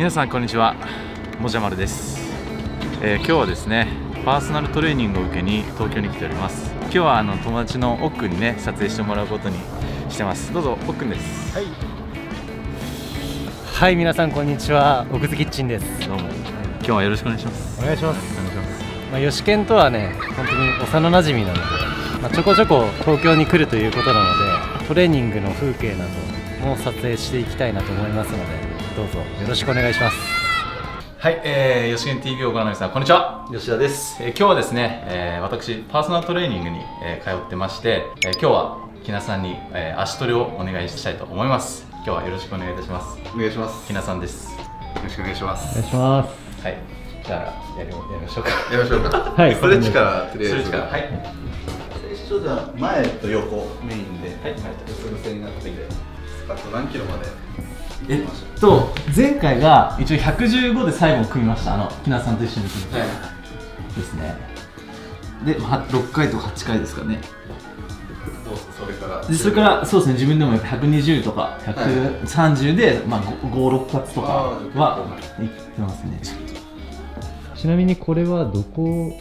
皆さんこんにちはもじゃまるです、えー今日はですねパーソナルトレーニングを受けに東京に来ております今日はあの友達の奥にね撮影してもらうことにしてますどうぞ奥ですはい。はい、皆さんこんにちは。奥津キッチンです。どうも今日はよろしくお願いしますお願いします。お願いしますまあ、吉健とはね、本当に幼馴染なので、まあ、ちょこちょこ東京に来るということなので、トレーニングの風景なども撮影していきたいなと思いますので、どうぞよろしくお願いします。はい、えー、吉健 TV をご覧の皆さんこんにちは吉田です、えー今日はですね、えー私パーソナルトレーニングに、えー通ってまして、えー今日はきなさんに、えー足トレをお願いしたいと思います今日はよろしくお願いいたしますお願いします。きなさんですよろしくお願いします。お願いします。はいじゃあやりやりましょうかやりましょうか。はいストレッチからとりあえず。はい最初じゃあ前と横メインで、はいうつ伏せになってて、スカット何キロまでえっと前回が一応115で最後組みました。あのきなさんと一緒に組みました、ですね。では6回とか8回ですかね。それから。でそれからそうですね。自分でもやっぱ120とか130で、まあ、56発とかはいってますね。ちなみにこれはどこを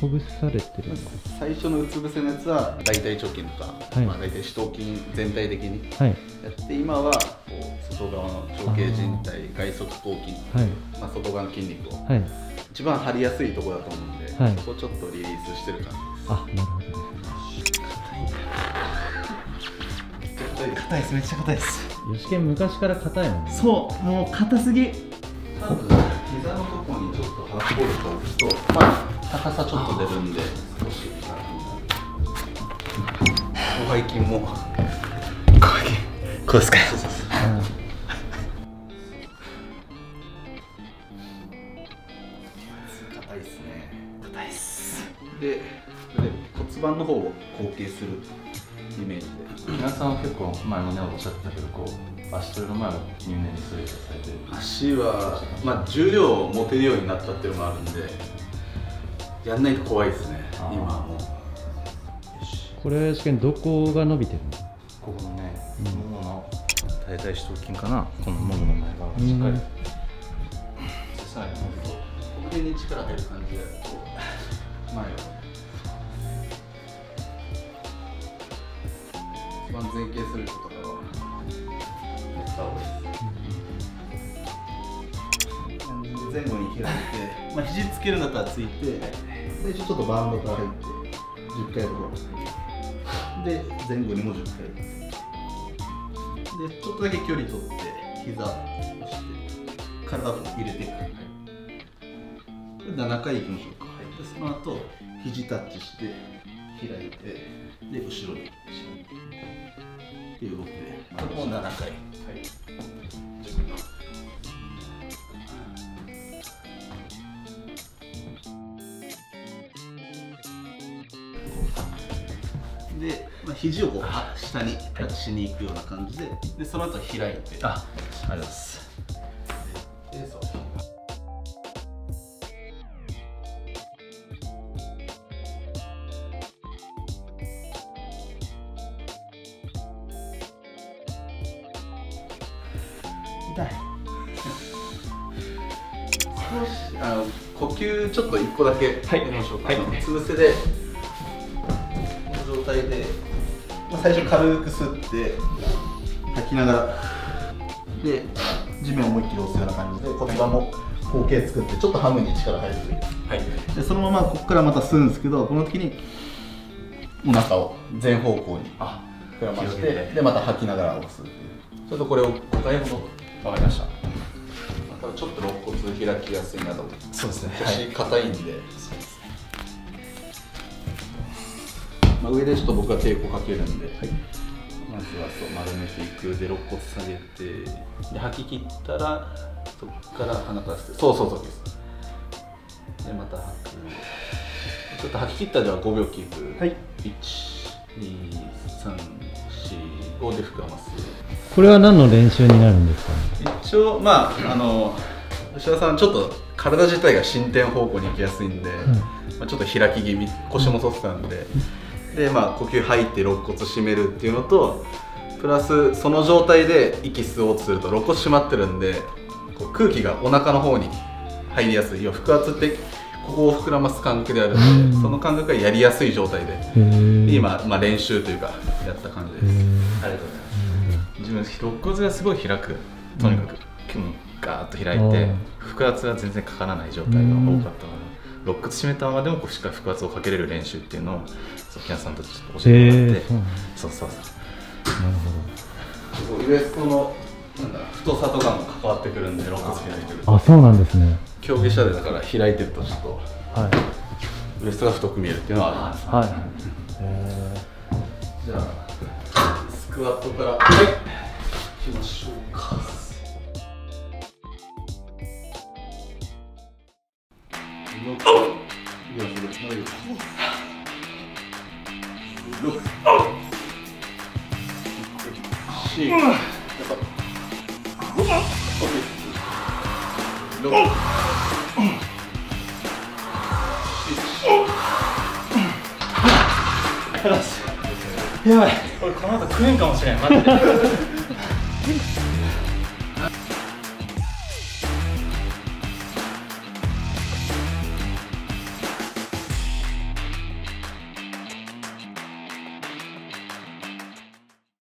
ほぐされてるんです最初のうつ伏せのやつは大腿腸筋とか、はい。まあ大体四頭筋全体的にかはい。やって今はこう外側の長径靭帯外側頭筋、はい。まあ、外側の筋肉をはい。一番張りやすいところだと思うんで、はいそこをちょっとリリースしてる感じあ、なるほどです硬いですめっちゃ硬いですね。吉健昔から硬いもんね。そうもう硬すぎ多分膝のとこにちょっとハーフボールと置くと、まあ、高さちょっと出るんで少し広 背筋もこうですか？そうそうね硬いっす。でで骨盤の方を後傾するイメージで。皆さんは結構前もねおっしゃってたけどこう足トレの前を入念にストレッチをされて。る足は、まあ、重量を持てるようになったっていうのもあるんでやんないと怖いですね。今はもう。これ吉健どこが伸びてるの？ここのね、うん。ももの大腿四頭筋かな？このももの前側しっかり、うん。でさらにこの辺に力入る感じでこう前を一番前傾する人とかは。やった方がいいです前後に開いて、まあ、肘つけるんだったらついて最初ちょっとバウンドから入って10回とかで前後にも10回でちょっとだけ距離取って膝を押して体を入れていく、で7回いきましょうか、でその後肘タッチして開いてで後ろにっていう動きでこれも7回、はい。で、まあ、肘をこうは下にタッチしに行くような感じででその後開いて。あありがとうございます痛い。少しあの呼吸ちょっと一個だけはい。やりましょうか、はい。あのうつ伏せでこの状態で、まあ、最初軽く吸って吐きながら。で地面を思いっきり押すような感じで骨盤も後傾作ってちょっとハムに力入るはい。でそのままここからまた吸うんですけどこの時にお腹を全方向にあ膨らましてて。でまた吐きながら押すっていう。ちょっとこれを5回ほどわかりました。またちょっと肋骨開きやすいなとそうですね。腰硬いんで、まあ、上でちょっと僕が抵抗かけるんで、まずはそう丸めていく。で肋骨下げて。で吐き切ったらそこから鼻からて。そうそうそう。ですでまた吐く。ちょっと吐き切ったらじゃあ5秒キープ。はい12345で膨らます。これは何の練習になるんですか？一応まああの吉田さんちょっと体自体が進展方向に行きやすいんで、まあ、ちょっと開き気味腰も反ってたんで、でまあ呼吸吐いて肋骨締めるっていうのとプラスその状態で息吸おうとすると肋骨締まってるんでこう空気がお腹の方に入りやすい。要は腹圧ってここを膨らます感覚であるので、その感覚がやりやすい状態で今、まあ、練習というかやった感じです。ありがとうございます。自分肋骨がすごい開く。とにかく、うん、ガーッと開いて腹圧が全然かからない状態が多かったので肋骨締めたままでもこうしっかり腹圧をかけれる練習っていうのをキャンさんとちょっと教えてもらって、そうそうそうなるほど。ウエストのなんだ太さとかも関わってくるんで肋骨開いてるあそうなんですね。競技者でだから開いてるとちょっと、はい、ウエストが太く見えるっていうのはあります、はい、えー、じゃあスクワットからはいいきましょうかやばい。俺この後食えんかもしれん。マジで